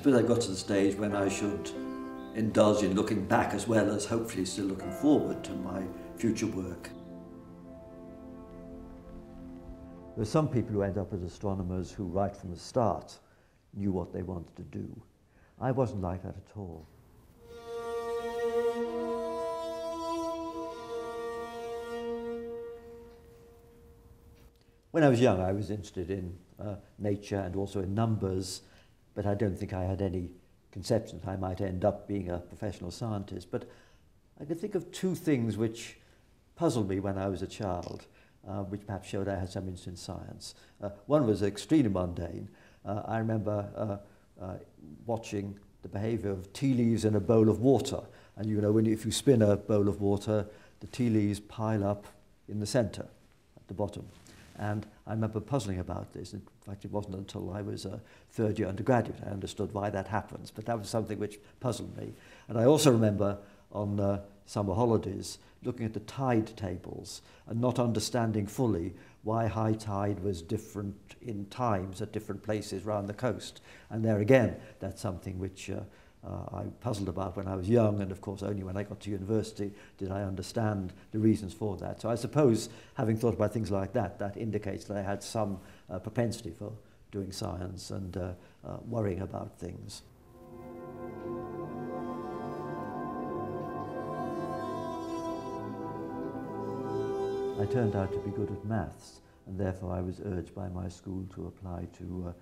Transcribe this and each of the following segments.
Suppose I got to the stage when I should indulge in looking back as well as hopefully still looking forward to my future work. There are some people who end up as astronomers who right from the start knew what they wanted to do. I wasn't like that at all. When I was young, I was interested in uh, nature and also in numbers, but I don't think I had any conception that I might end up being a professional scientist. But I can think of two things which puzzled me when I was a child, uh, which perhaps showed I had some interest in science. Uh, one was extremely mundane. Uh, I remember uh, uh, watching the behavior of tea leaves in a bowl of water. And you know, when you, if you spin a bowl of water, the tea leaves pile up in the center, at the bottom. And I remember puzzling about this. In fact, it wasn't until I was a third year undergraduate I understood why that happens, but that was something which puzzled me. And I also remember on uh, summer holidays looking at the tide tables and not understanding fully why high tide was different in times at different places around the coast. And there again, that's something which uh, I puzzled about when I was young, and of course, only when I got to university did I understand the reasons for that. So I suppose, having thought about things like that, that indicates that I had some uh, propensity for doing science and uh, uh, worrying about things. I turned out to be good at maths, and therefore I was urged by my school to apply to uh,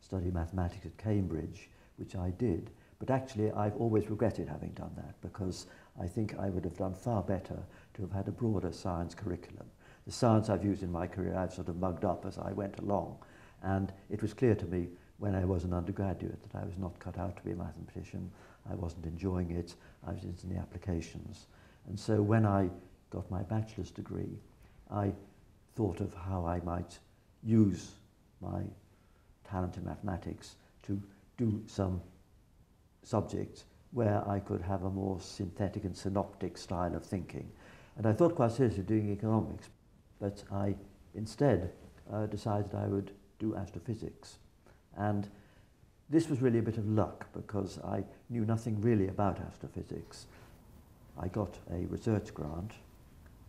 study mathematics at Cambridge, which I did. But actually, I've always regretted having done that because I think I would have done far better to have had a broader science curriculum. The science I've used in my career, I've sort of mugged up as I went along. And it was clear to me when I was an undergraduate that I was not cut out to be a mathematician. I wasn't enjoying it. I was into the applications. And so when I got my bachelor's degree, I thought of how I might use my talent in mathematics to do some subject where I could have a more synthetic and synoptic style of thinking. And I thought quite seriously doing economics, but I instead uh, decided I would do astrophysics. And this was really a bit of luck because I knew nothing really about astrophysics. I got a research grant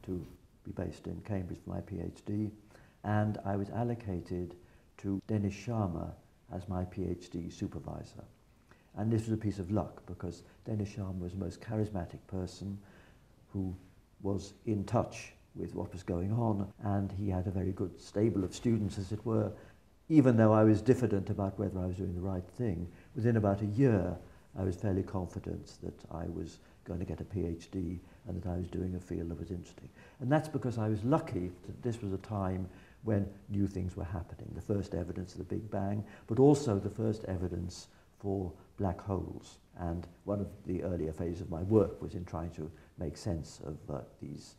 to be based in Cambridge for my PhD, and I was allocated to Dennis Sciama as my PhD supervisor. And this was a piece of luck because Dennis Sciama was the most charismatic person who was in touch with what was going on and he had a very good stable of students as it were. Even though I was diffident about whether I was doing the right thing, within about a year I was fairly confident that I was going to get a PhD and that I was doing a field that was interesting. And that's because I was lucky that this was a time when new things were happening. The first evidence of the Big Bang, but also the first evidence for black holes. And one of the earlier phases of my work was in trying to make sense of uh, these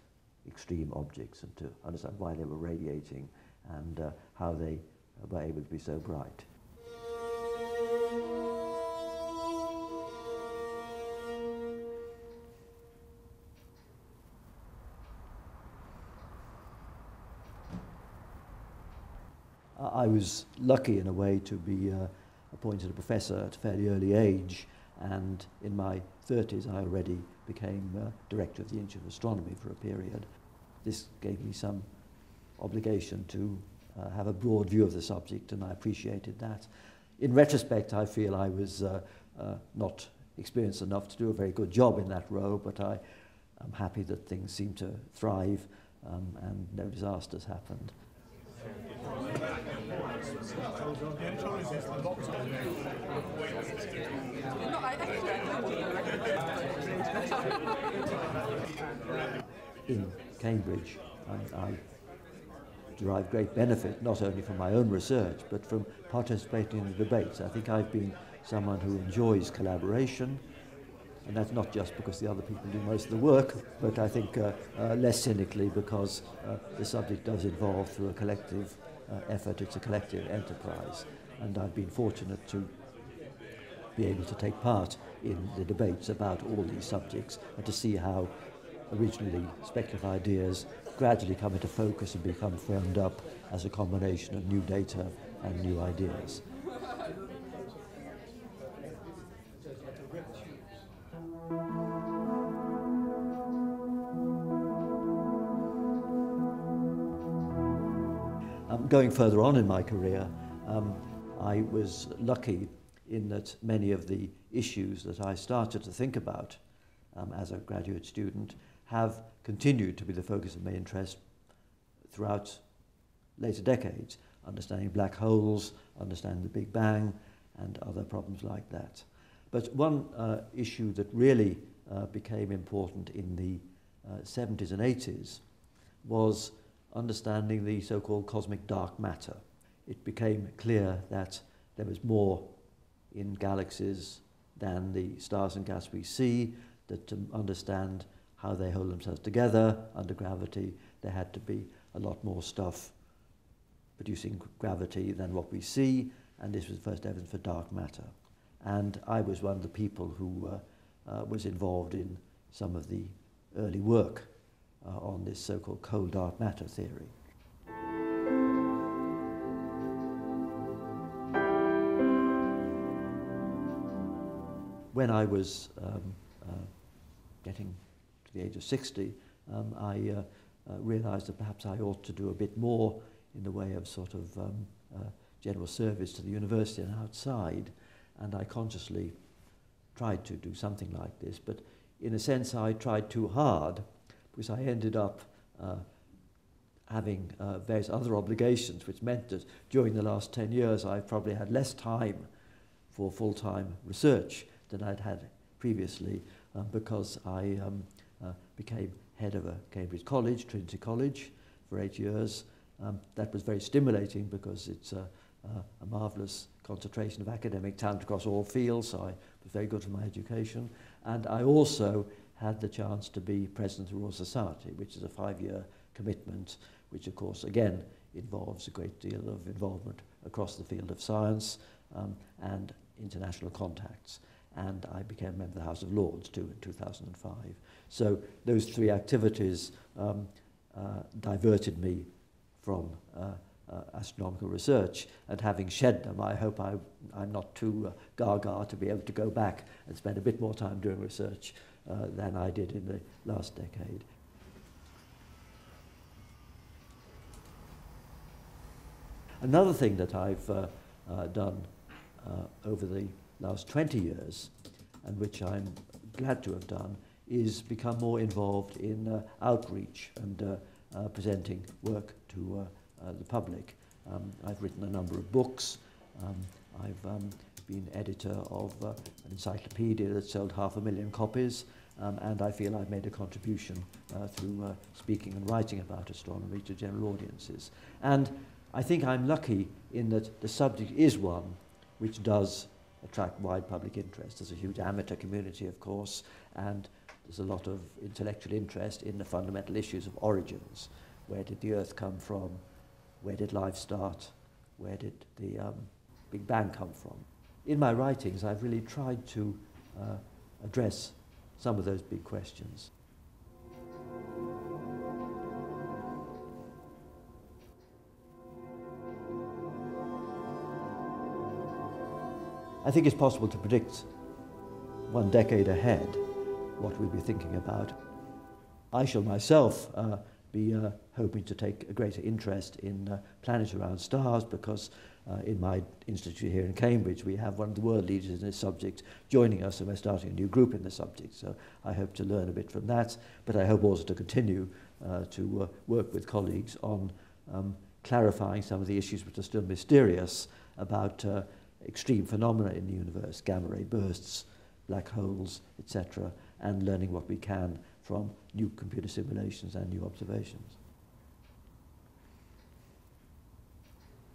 extreme objects and to understand why they were radiating and uh, how they were able to be so bright. I was lucky in a way to be uh, appointed a professor at a fairly early age, and in my 30s I already became uh, director of the Institute of Astronomy for a period. This gave me some obligation to uh, have a broad view of the subject, and I appreciated that. In retrospect, I feel I was uh, uh, not experienced enough to do a very good job in that role, but I am happy that things seem to thrive um, and no disasters happened. In Cambridge, I, I derived great benefit not only from my own research but from participating in the debates. I think I've been someone who enjoys collaboration, and that's not just because the other people do most of the work, but I think uh, uh, less cynically because uh, the subject does evolve through a collective uh, effort, it's a collective enterprise. And I've been fortunate to be able to take part in the debates about all these subjects and to see how originally speculative ideas gradually come into focus and become firmed up as a combination of new data and new ideas. Going further on in my career, um, I was lucky in that many of the issues that I started to think about um, as a graduate student have continued to be the focus of my interest throughout later decades, understanding black holes, understanding the Big Bang, and other problems like that. But one uh, issue that really uh, became important in the uh, 70s and 80s was understanding the so-called cosmic dark matter. It became clear that there was more in galaxies than the stars and gas we see, that to understand how they hold themselves together under gravity, there had to be a lot more stuff producing gravity than what we see, and this was the first evidence for dark matter. And I was one of the people who uh, uh, was involved in some of the early work uh, on this so-called cold dark matter theory. When I was um, uh, getting to the age of 60, um, I uh, uh, realized that perhaps I ought to do a bit more in the way of sort of um, uh, general service to the university and outside, and I consciously tried to do something like this, but in a sense I tried too hard because I ended up uh, having uh, various other obligations, which meant that during the last 10 years I probably had less time for full-time research than I'd had previously um, because I um, uh, became head of a Cambridge College, Trinity College, for eight years. Um, that was very stimulating because it's a, a, marvellous concentration of academic talent across all fields, so I was very good for my education. And I also had the chance to be President of the Royal Society, which is a five-year commitment, which of course again involves a great deal of involvement across the field of science um, and international contacts. And I became a member of the House of Lords too in 2005. So those three activities um, uh, diverted me from uh, uh, astronomical research and having shed them, I hope I, I'm not too uh, gaga to be able to go back and spend a bit more time doing research uh, than I did in the last decade. Another thing that I've uh, uh, done uh, over the last 20 years, and which I'm glad to have done, is become more involved in outreach and presenting work to the public. Um, I've written a number of books. Um, I've um, been editor of uh, an encyclopedia that sold half a million copies, um, and I feel I've made a contribution uh, through uh, speaking and writing about astronomy to general audiences. And I think I'm lucky in that the subject is one which does attract wide public interest. There's a huge amateur community, of course, and there's a lot of intellectual interest in the fundamental issues of origins. Where did the Earth come from? Where did life start? Where did the um, Big Bang come from? in my writings, I've really tried to uh, address some of those big questions. I think it's possible to predict one decade ahead what we'll be thinking about. I shall myself uh, be uh, hoping to take a greater interest in uh, planets around stars because uh, in my institute here in Cambridge, we have one of the world leaders in this subject joining us, and we're starting a new group in the subject. So I hope to learn a bit from that, but I hope also to continue uh, to uh, work with colleagues on um, clarifying some of the issues which are still mysterious about uh, extreme phenomena in the universe, gamma ray bursts, black holes, etc., and learning what we can from new computer simulations and new observations.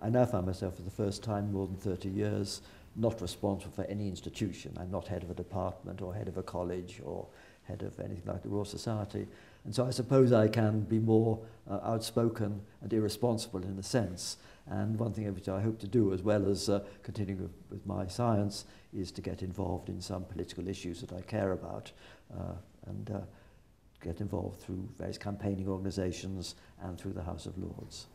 I now find myself for the first time in more than 30 years not responsible for any institution. I'm not head of a department or head of a college or head of anything like the Royal Society. And so I suppose I can be more uh, outspoken and irresponsible in a sense. And one thing which I hope to do, as well as uh, continuing with, with my science, is to get involved in some political issues that I care about uh, and uh, get involved through various campaigning organisations and through the House of Lords.